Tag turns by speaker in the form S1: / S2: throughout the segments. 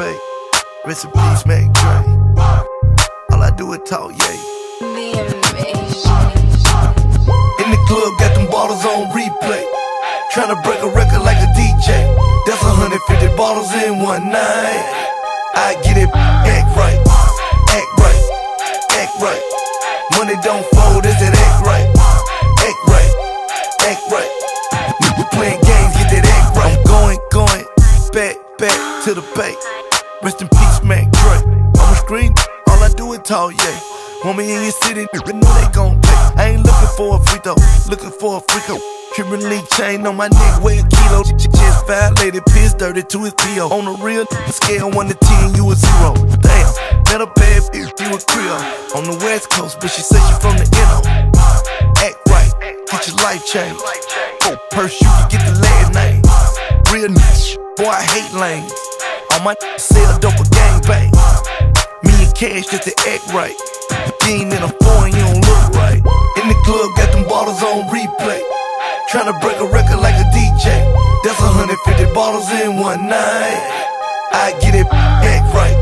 S1: Bay. Rest in peace, Mac Dre. All I do is talk, yeah. In the club, got them bottles on replay. Tryna break a record like a DJ. That's 150 bottles in one night. I get it, act right, act right, act right. Money don't fold, is it act right, act right, act right. We playing games, get that act right. I'm going, going, back, back to the bay. Rest in peace, Mac Dre. On the screen, all I do is talk, yeah. Want me in your city, you know they gon' pay. I ain't looking for a free throw, looking for a free throw. Cuban link chain on my neck, weigh a kilo. Just violated, piss dirty to his PO. On the real scale, 1 to 10, you a zero. Damn, met a bad bitch, you a Creole. On the west coast, but she said she from the NO. Act right, get your life changed. Oh, purse, you can get the last name. Real niche, boy, I hate lanes. On my sell dope a gang bang. Me and cash just to act right. You ain't in a foreign, you don't look right. In the club, got them bottles on replay. Tryna break a record like a DJ. That's 150 bottles in one night. I get it, act right,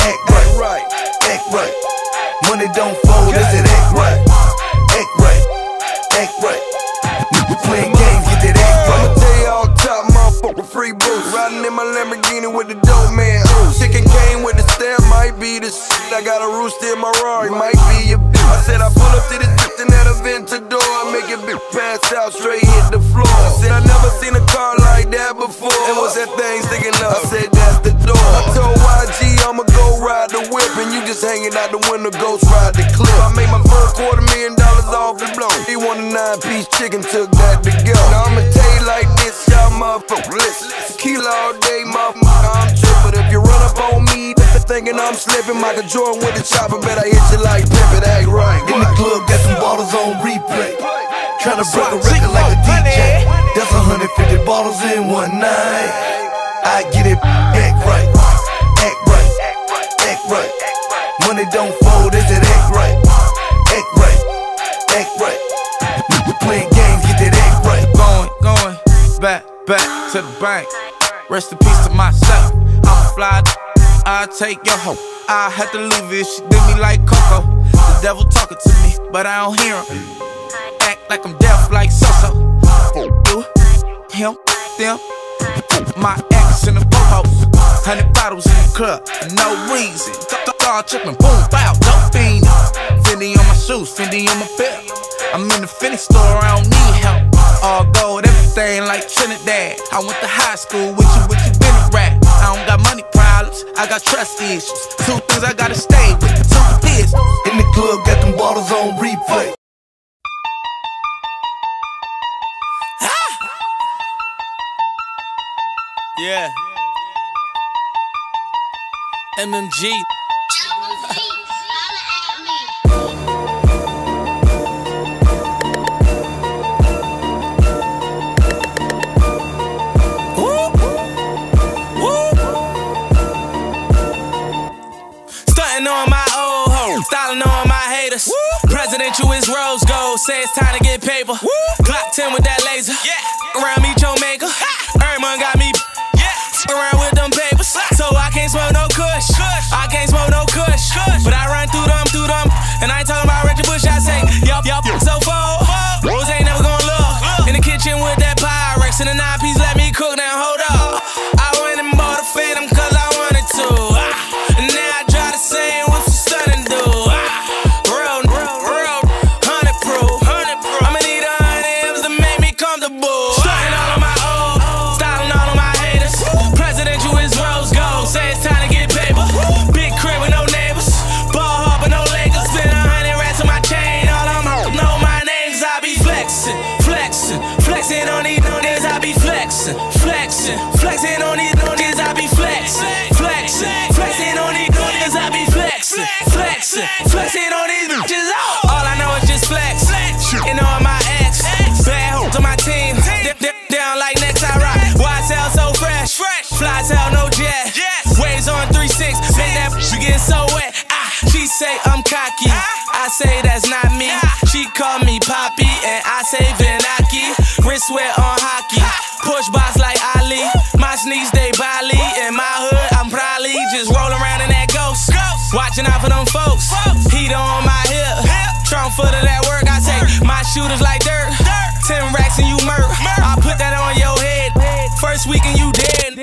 S1: act right, act right. Money don't fold, is it act right, act right, act right. We playing
S2: free boost. Riding in my Lamborghini with the dope man. Chicken came with the stamp, might be the shit. I got a rooster in my Rari, might be your bitch. I said I pull up to the tip and at a Ventador. I make it big pass out, straight hit the floor. I said I never seen a car like that before. And what's that thing sticking up? I said that's the door. I told YG I'ma go ride the whip, and just hanging out the window, ghost ride the clip. I made my first quarter million dollars off the blow. He want a nine piece chicken, took that to go. Now I'ma tell you like this, y'all motherfuckers. Listen, tequila all day, motherfucker, I'm trippin'. If you run up on me, thinking I'm slipping, Michael Jordan with the chopper, bet I hit you like pimpin', act right.
S1: In the club, got some bottles on replay. Tryna break a record like a DJ. That's 150 bottles in one night. I get it, Money don't fold, is it act right, act right, act right. We playing games, get that act right.
S3: Going, going, back, back to the bank. Rest in peace to myself. I'm a fly. I take your hoe. I had to leave it, she did me like Coco. The devil talking to me, but I don't hear him. Act like I'm deaf like Soso. You, him, them, my ex in the post. Hundred bottles in the club, no reason. Dog tripping, boom, bow, dope fiend. Fendi on my shoes, Fendi on my belt. I'm in the Fendi store, I don't need help. All gold, everything like Trinidad. I went to high school with you, with you been a rat. I don't got money problems, I got trust issues. Two things I gotta stay with, two pistols.
S1: In the club, got them bottles on replay.
S3: Yeah. MMG. Say it's time to get paper. Glock 10 with that laser. Around me, Joe flexing, on these bitches. All I know is just flex, and all my ex, bad hoes on my team. Dip, dip down like next I rock. Why sell so fresh? Fly sell no jet. Waves on 3-6, make that you get so wet. Ah, she say I'm cocky, ah. I say that's not me. Ah. She call me Poppy, and I say Vinaki. Wrist sweat on hockey, ah. push box like Ali. My sneaks they Bali, in my hood I'm probably just rolling around in that ghost. Watching out for them folks. Heat on my hip. Trump of that work. I say, my shooters like dirt. Ten racks and you murk. I put that on your head. First week and you dead.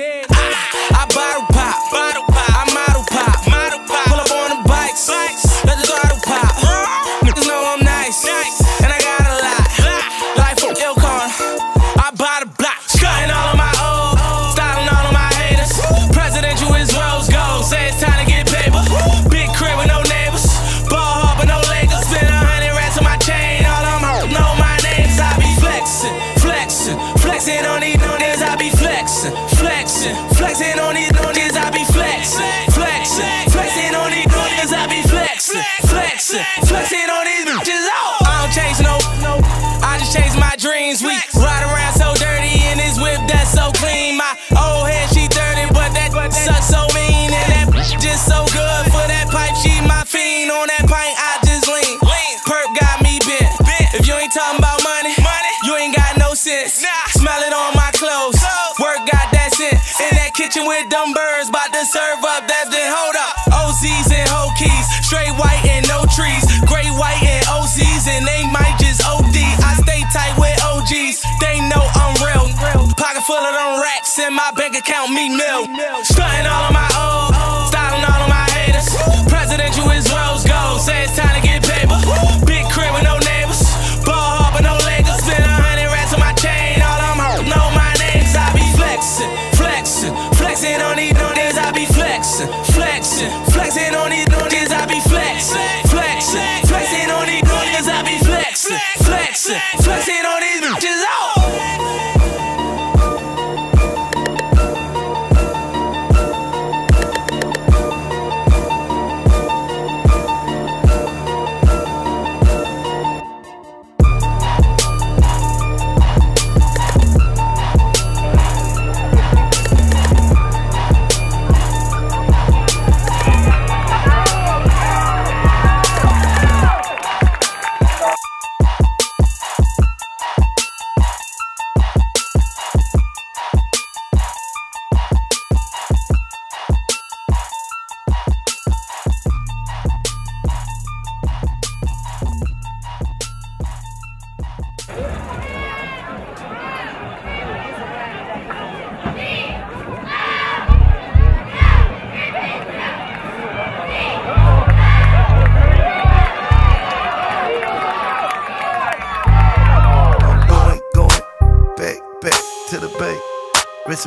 S3: No sense. Smell it on my clothes. Work got that scent. In that kitchen with them birds, about to serve up. That's then hold up. OZs and hoe keys. Straight white and no trees. Gray, white and OZs, and they might just OD. I stay tight with OGs. They know I'm real. Pocket full of them racks in my bank account, me nil. Stunting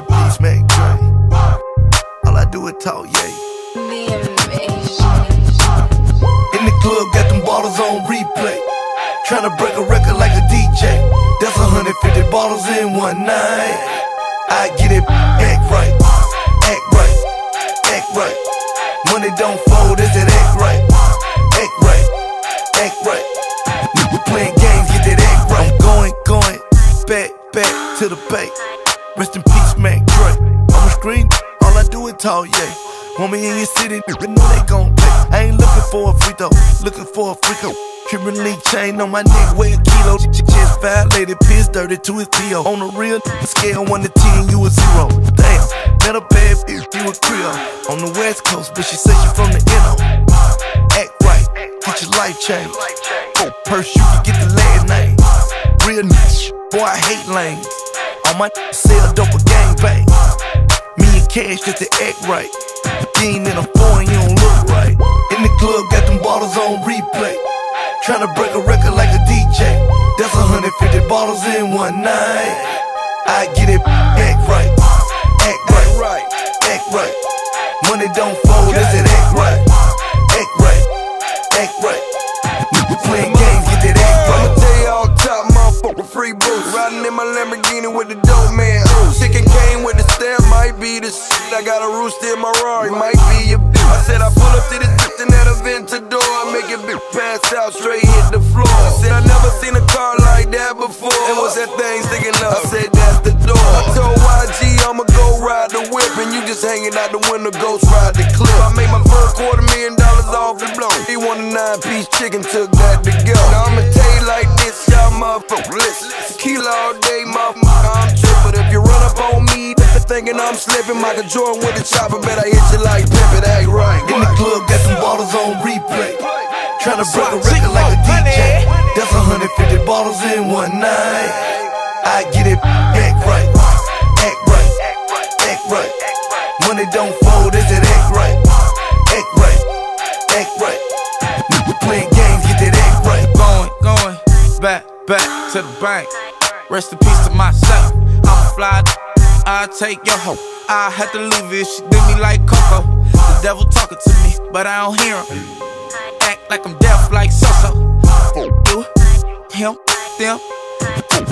S1: Peace, Mac Dre. All I do is talk, yeah. In the club, got them bottles on replay. Tryna break a record like a DJ. That's 150 bottles in one night. I get it, act right, act right, act right. Money don't fold, is it act right, act right, act right. Nigga playing games, get that act right. I'm going, going back, back to the bay. Rest in peace, Mac Dre. On the screen, all I do is talk, yeah. Want me in your city, nigga know they gon' pay. I ain't looking for a free throw, looking for a free throw. Cuban link chain on my neck, weigh a kilo. Just violated, piss dirty to his PO. On the real scale, 1 to 10, you a zero. Damn, met a bad bitch, you a Creole. On the west coast, but she said she from the NO. Act right, get your life changed. Oh, purse, you can get the last name. Real niche, boy, I hate lanes. All my sell dope a gang bang. Me and cash just to act right. Ain't in a foreign, you don't look right. In the club, got them bottles on replay. Tryna break a record like a DJ. That's 150 bottles in one night. I get it, act right, act right, act right. Money don't fold, is it act right, act right, act right.
S2: My Lamborghini with the dope man. Chicken came with the stamp, might be the shit. I got a rooster in my Rari, might be your bitch. I said I pull up to the system at a Ventador. I make it big pass out, straight hit the floor. I said I never seen a car like that before. And what's that thing sticking just hanging out the window, ghost ride the clip. I made my first quarter million dollars off the blow. He want a nine piece chicken, took that to go. Now I'ma tell you like this, y'all motherfuckers. Listen, tequila all day, motherfucker, I'm trippin'. But if you run up on me, thinking I'm slipping, Michael Jordan with the chopper, bet I hit you like pimpin', act right.
S1: In the club, got bottles bottles on replay. Tryna break a record like a DJ. That's 150 bottles in one night. I get it back right,
S4: to the bank. Rest in peace to myself. I'm a fly, I take your hoe. I had to leave it, she did me like Coco. The devil talking to me, but I don't hear him. Act like I'm deaf, like so-so. You, him, them,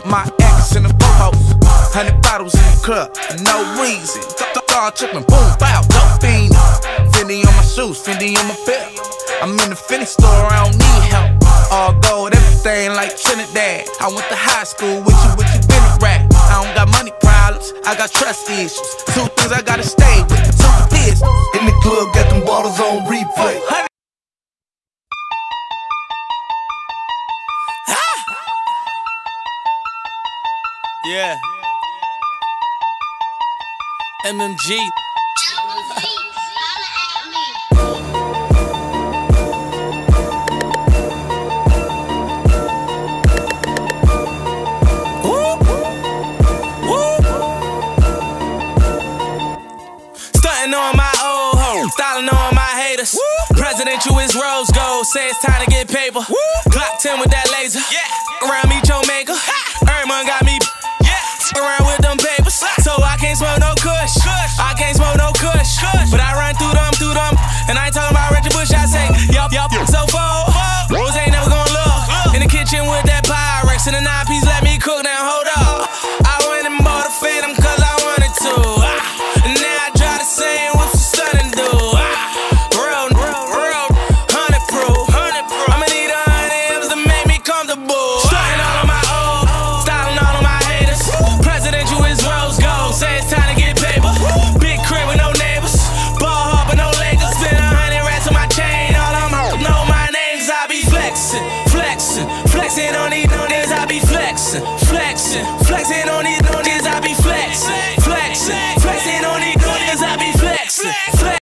S4: my ex in the popos. Hundred bottles in the club, no reason. Dog tripping, boom, bow, dope fiend. Fendi on my shoes, Fendi on my belt. I'm in the Fendi store, I don't need help. All gold, everything like Trinidad. I went to high school with you, with you been a rat. I don't got money problems, I got trust issues. Two things I gotta stay with, two pistols.
S1: In the club, got them bottles on replay. Ah!
S4: Yeah. MMG. Say it's time to get paper. Glock 10 with that laser. Yeah.